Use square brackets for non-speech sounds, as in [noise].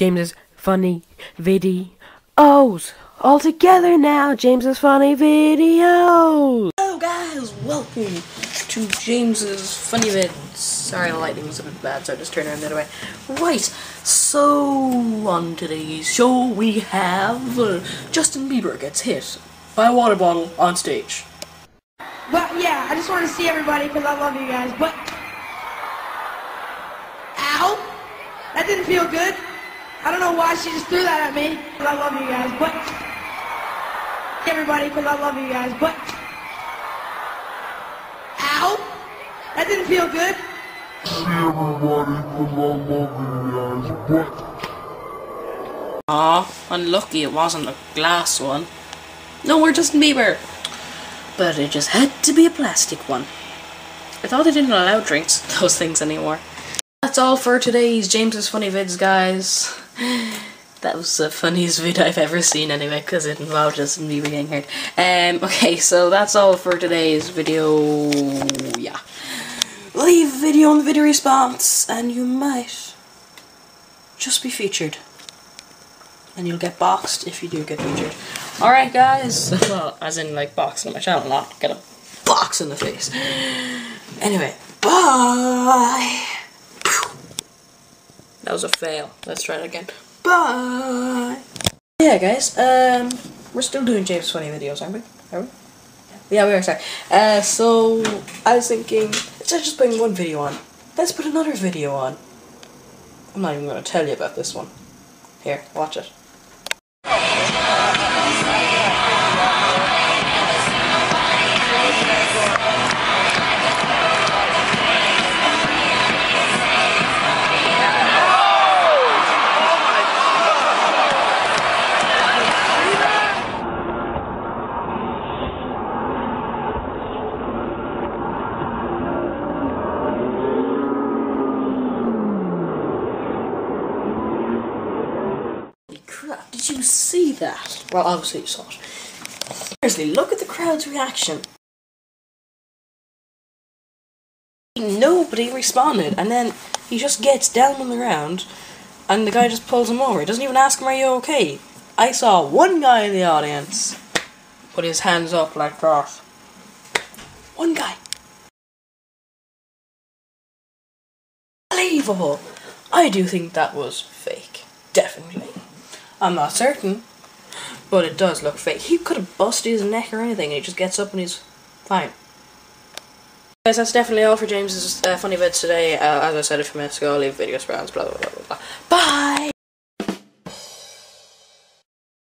James's funny videos. All together now, James's funny videos. Hello guys, welcome to James's Funny Vids. Sorry, the lighting was a bit bad, so I just turned around the other way. Right, so on today's show we have uh, Justin Bieber gets hit by a water bottle on stage. But yeah, I just want to see everybody because I love you guys. But ow, that didn't feel good. I don't know why she just threw that at me. I love you guys. But everybody because I love you guys. But ow, that didn't feel good. see everybody because I love you guys. But Aw, unlucky it wasn't a glass one. No, we're Justin Bieber. But it just had to be a plastic one. I thought they didn't allow drinks, [laughs] those things anymore. That's all for today's James's Funny Vids, guys. [laughs] That was the funniest vid I've ever seen anyway, because it involved Justin Bieber getting hurt. Um, [laughs] okay, so that's all for today's video. Yeah. Leave video on the video response, and you might just be featured and you'll get boxed if you do get featured. Alright guys, [laughs] well, as in like boxed on my channel, not get a box in the face. [gasps] Anyway, bye! That was a fail. Let's try it again. Bye! Yeah guys, um, we're still doing James Funny videos, aren't we? Are we? Yeah, we are, sorry. Uh, so, I was thinking, instead of just putting one video on, let's put another video on. I'm not even going to tell you about this one. Here, watch it. You see that? Well, obviously you saw it. Seriously, look at the crowd's reaction. Nobody responded, and then he just gets down on the ground, and the guy just pulls him over. He doesn't even ask him, Are you okay? I saw one guy in the audience put his hands up like that. One guy. Unbelievable! I do think that was fake. Definitely. I'm not certain, but it does look fake. He could have busted his neck or anything, and he just gets up and he's fine. Guys, that's definitely all for James's uh, funny bits today. Uh, as I said a few minutes ago, I'll leave video spawns, blah blah blah blah blah. Bye!